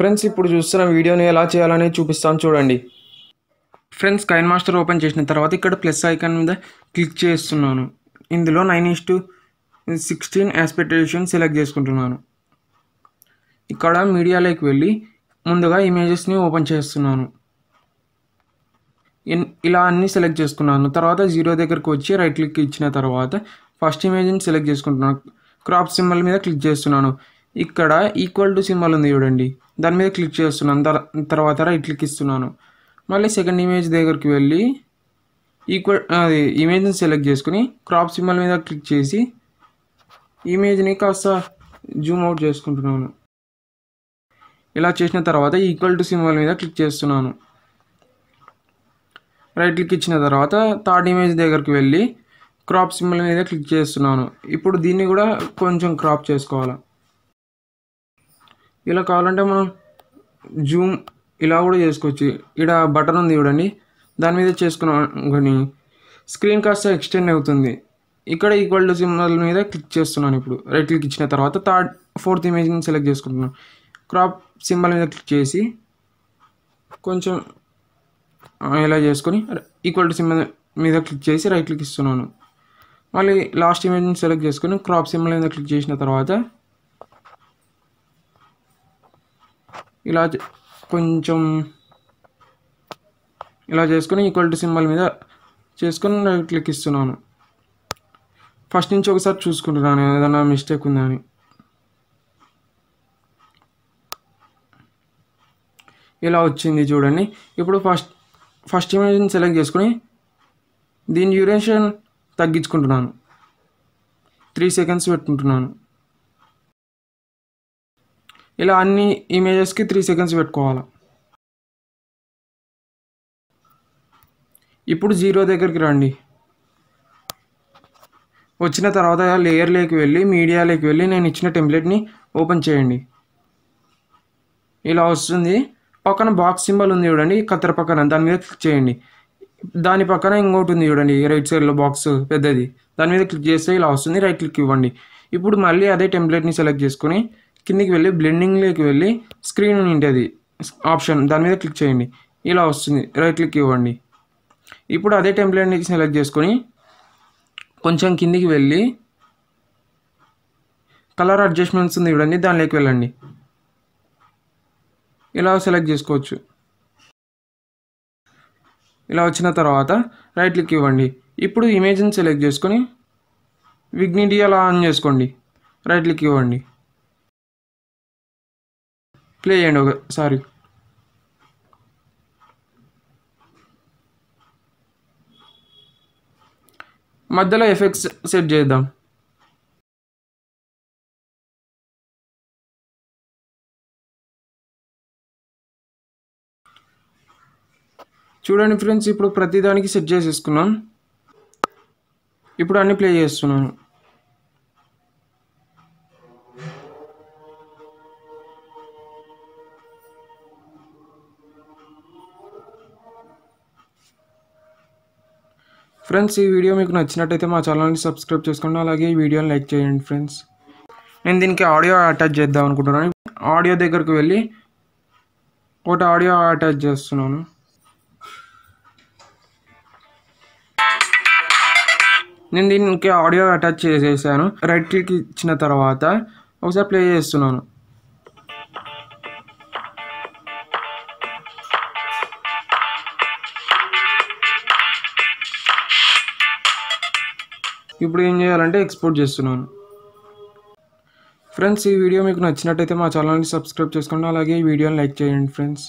Friends ఇప్పుడు చూస్తున్న వీడియోని ఎలా చేయాలని చూపిస్తాను చూడండి. ఫ్రెండ్స్ కైన్ మాస్టర్ ఓపెన్ చేసిన తర్వాత ఇక్కడ ప్లస్ ఐకాన్ మీద క్లిక్ చేస్తున్నాను. ఇందులో నైన్ ఈస్ టు సిక్స్టీన్ ఆస్పెక్టేషన్ సెలెక్ట్ చేసుకుంటున్నాను. ఇక్కడ మీడియాలోకి వెళ్ళి ముందుగా ఇమేజెస్ని ఓపెన్ చేస్తున్నాను. ఇన్- ఇలా అన్ని సెలెక్ట్ చేసుకున్నాను. తర్వాత జీరో దగ్గరకు వచ్చి రైట్ క్లిక్ ఇచ్చిన తర్వాత ఫస్ట్ ఇమేజ్ని సెలెక్ట్ చేసుకుంటున్నాను. క్రాప్ సింబల్ మీద క్లిక్ చేస్తున్నాను. ఇక్కడ ఈక్వల్ టు సింబల్ ఉంది చూడండి. దాని మీద క్లిక్ చేస్తున్నాను. తర్వాత రైట్ క్లిక్ ఇస్తున్నాను. మళ్ళీ సెకండ్ ఇమేజ్ దగ్గరికి వెళ్ళి ఈక్వల్ అది ఇమేజ్ని సెలెక్ట్ చేసుకుని క్రాప్ సింబల్ మీద క్లిక్ చేసి ఇమేజ్ని కాస్త జూమ్ అవుట్ చేసుకుంటున్నాను. ఇలా చేసిన తర్వాత ఈక్వల్ టు సింబల్ మీద క్లిక్ చేస్తున్నాను. రైట్ క్లిక్ ఇచ్చిన తర్వాత థర్డ్ ఇమేజ్ దగ్గరికి వెళ్ళి క్రాప్ సింబల్ మీద క్లిక్ చేస్తున్నాను. ఇప్పుడు దీన్ని కూడా కొంచెం క్రాప్ చేసుకోవాలి? ఇలా కావాలంటే మనం జూమ్ ఇలా కూడా చేసుకోవచ్చు. ఇక్కడ బటన్ ఉంది చూడండి. దాని మీద చేసుకున్నాం కానీ స్క్రీన్ కాస్త ఎక్స్టెండ్ అవుతుంది. ఇక్కడ ఈక్వల్ టు సింబల్ మీద క్లిక్ చేస్తున్నాను ఇప్పుడు. రైట్ క్లిక్ ఇచ్చిన తర్వాత థర్డ్ ఫోర్త్ ఇమేజ్ని సెలెక్ట్ చేసుకుంటున్నాను. క్రాప్ సింబల్ మీద క్లిక్ చేసి కొంచెం ఇలా చేసుకొని ఈక్వల్ టు సింబల్ మీద క్లిక్ చేసి రైట్ క్లిక్ ఇస్తున్నాను. మళ్ళీ లాస్ట్ ఇమేజ్ని సెలెక్ట్ చేసుకొని క్రాప్ సింబల్ మీద క్లిక్ చేసిన తర్వాత ఇలా కొంచెం ఇలా చేసుకుని ఈక్వల్ టు సింబల్ మీద చేసుకొని రైట్ క్లిక్ ఇస్తున్నాను. ఫస్ట్ నుంచి ఒకసారి చూసుకుంటున్నాను ఏదైనా మిస్టేక్ ఉందా అని. ఇలా వచ్చింది చూడండి. ఇప్పుడు ఫస్ట్ ఫస్ట్ ఇమేజ్ని సెలెక్ట్ చేసుకుని దీని డ్యూరేషన్ తగ్గించుకుంటున్నాను. త్రీ సెకండ్స్ పెట్టుకుంటున్నాను. ఇలా అన్ని ఇమేజెస్కి త్రీ సెకండ్స్ పెట్టుకోవాలి. ఇప్పుడు జీరో దగ్గరికి రండి. వచ్చిన తర్వాత లేయర్లోకి వెళ్ళి మీడియాలోకి వెళ్ళి నేను ఇచ్చిన టెంప్లెట్ని ఓపెన్ చేయండి. ఇలా వస్తుంది. పక్కన బాక్స్ సింబల్ ఉంది చూడండి కత్తెర పక్కన దాని మీద క్లిక్ చేయండి. దాని పక్కన ఇంకోటి ఉంది చూడండి రైట్ సైడ్లో బాక్స్ పెద్దది. దాని మీద క్లిక్ చేస్తే ఇలా వస్తుంది రైట్ క్లిక్ ఇవ్వండి. ఇప్పుడు మళ్ళీ అదే టెంప్లెట్ని సెలెక్ట్ చేసుకొని కిందికి వెళ్ళి బ్లెండింగ్లోకి వెళ్ళి స్క్రీన్ ఉంటుంది ఆప్షన్ దాని మీద క్లిక్ చేయండి. ఇలా వస్తుంది. రైట్ క్లిక్ ఇవ్వండి. ఇప్పుడు అదే టెంప్లెట్ని సెలెక్ట్ చేసుకొని కొంచెం కిందికి వెళ్ళి కలర్ అడ్జస్ట్మెంట్స్ ఉంది చూడండి దానిలోకి వెళ్ళండి. ఇలా సెలెక్ట్ చేసుకోవచ్చు. ఇలా వచ్చిన తర్వాత రైట్ క్లిక్ ఇవ్వండి. ఇప్పుడు ఇమేజ్ని సెలెక్ట్ చేసుకొని విగ్నిటీ అలా ఆన్ చేసుకోండి? రైట్ క్లిక్ ఇవ్వండి. ప్లే చేయండి ఒకసారి మధ్యలో ఎఫెక్ట్స్ సెట్ చేద్దాం. చూడండి ఫ్రెండ్స్ ఇప్పుడు ప్రతిదానికి సెట్ చేసేసుకున్నాం. ఇప్పుడు అన్ని ప్లే చేస్తున్నాను. ఫ్రెండ్స్ ఈ వీడియో మీకు నచ్చినట్టయితే మా ఛానల్ని సబ్స్క్రైబ్ చేసుకోండి. అలాగే ఈ వీడియోని లైక్ చేయండి ఫ్రెండ్స్ నేను దీనికి ఆడియో అటాచ్ చేద్దాం అనుకుంటున్నాను. ఆడియో దగ్గరకు వెళ్ళి ఒకటి ఆడియో అటాచ్ చేస్తున్నాను. నేను దీనికి ఆడియో అటాచ్ చేసేసాను. రైట్ క్లిక్ ఇచ్చిన తర్వాత ఒకసారి ప్లే చేస్తున్నాను. ఇప్పుడు ఏం చేయాలంటే ఎక్స్పోర్ట్ చేస్తున్నాను. ఫ్రెండ్స్ ఈ వీడియో మీకు నచ్చినట్టయితే మా ఛానల్ని సబ్స్క్రైబ్ చేసుకోండి. అలాగే ఈ వీడియోని లైక్ చేయండి ఫ్రెండ్స్